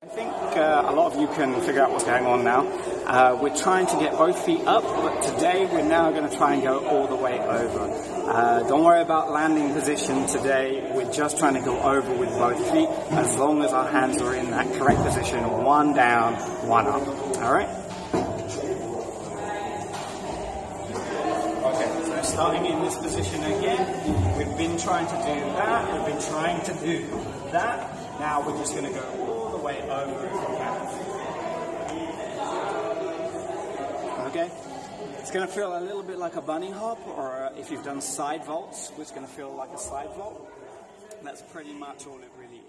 I think uh, a lot of you can figure out what's going on now. Uh, we're trying to get both feet up, but today we're now going to try and go all the way over. Uh, don't worry about landing position today. We're just trying to go over with both feet as long as our hands are in that correct position. One down, one up. All right? Okay, so starting in this position again. We've been trying to do that. We've been trying to do that. Now we're just going to go all the way over if we can. Okay? It's going to feel a little bit like a bunny hop, or uh, if you've done side vaults, it's going to feel like a side vault. That's pretty much all it really